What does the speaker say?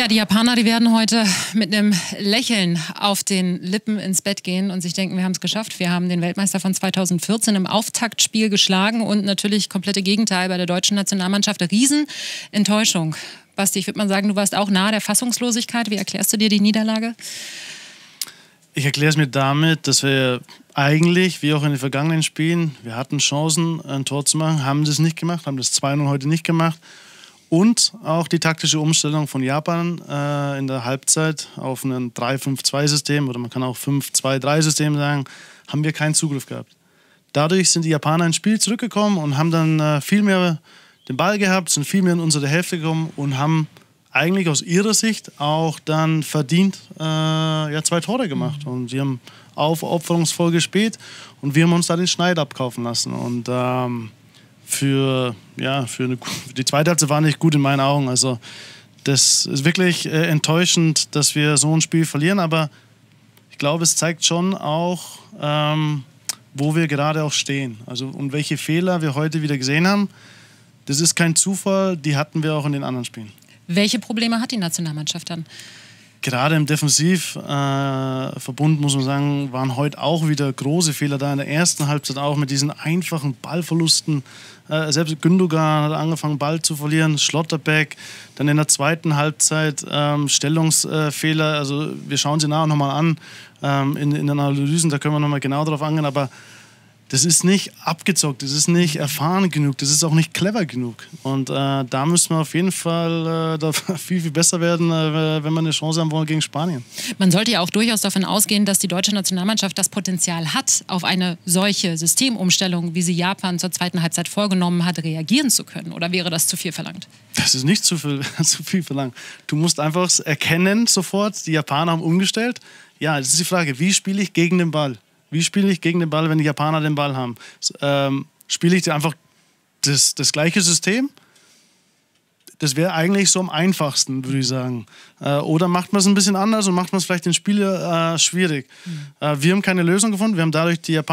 Ja, die Japaner, die werden heute mit einem Lächeln auf den Lippen ins Bett gehen und sich denken, wir haben es geschafft. Wir haben den Weltmeister von 2014 im Auftaktspiel geschlagen und natürlich komplette Gegenteil bei der deutschen Nationalmannschaft. Riesenenttäuschung. Basti, ich würde mal sagen, du warst auch nahe der Fassungslosigkeit. Wie erklärst du dir die Niederlage? Ich erkläre es mir damit, dass wir eigentlich, wie auch in den vergangenen Spielen, wir hatten Chancen, ein Tor zu machen, haben das nicht gemacht, haben das 2-0 heute nicht gemacht. Und auch die taktische Umstellung von Japan äh, in der Halbzeit auf ein 3-5-2-System oder man kann auch 5-2-3-System sagen, haben wir keinen Zugriff gehabt. Dadurch sind die Japaner ins Spiel zurückgekommen und haben dann äh, viel mehr den Ball gehabt, sind viel mehr in unsere Hälfte gekommen und haben eigentlich aus ihrer Sicht auch dann verdient äh, ja, zwei Tore gemacht. Und sie haben aufopferungsvoll gespielt und wir haben uns da den Schneid abkaufen lassen. Und ähm, für, ja, für, eine, die zweite Halbzeit war nicht gut in meinen Augen. Also das ist wirklich äh, enttäuschend, dass wir so ein Spiel verlieren, aber ich glaube, es zeigt schon auch, ähm, wo wir gerade auch stehen. Also und welche Fehler wir heute wieder gesehen haben. Das ist kein Zufall, die hatten wir auch in den anderen Spielen. Welche Probleme hat die Nationalmannschaft dann? Gerade im Defensivverbund, äh, muss man sagen, waren heute auch wieder große Fehler da. In der ersten Halbzeit auch mit diesen einfachen Ballverlusten. Äh, selbst Gündogan hat angefangen, Ball zu verlieren, Schlotterbeck. Dann in der zweiten Halbzeit ähm, Stellungsfehler. Also wir schauen sie nachher nochmal an ähm, in, in den Analysen, da können wir nochmal genau darauf angehen. Aber das ist nicht abgezockt, das ist nicht erfahren genug, das ist auch nicht clever genug. Und äh, da müssen wir auf jeden Fall äh, viel, viel besser werden, äh, wenn wir eine Chance haben wollen gegen Spanien. Man sollte ja auch durchaus davon ausgehen, dass die deutsche Nationalmannschaft das Potenzial hat, auf eine solche Systemumstellung, wie sie Japan zur zweiten Halbzeit vorgenommen hat, reagieren zu können. Oder wäre das zu viel verlangt? Das ist nicht zu viel, zu viel verlangt. Du musst einfach erkennen sofort, die Japaner haben umgestellt. Ja, das ist die Frage, wie spiele ich gegen den Ball? Wie spiele ich gegen den Ball, wenn die Japaner den Ball haben? Ähm, spiele ich einfach das, das gleiche System? Das wäre eigentlich so am einfachsten, würde ich sagen. Äh, oder macht man es ein bisschen anders und macht man es vielleicht den Spieler äh, schwierig. Mhm. Äh, wir haben keine Lösung gefunden. Wir haben dadurch die Japaner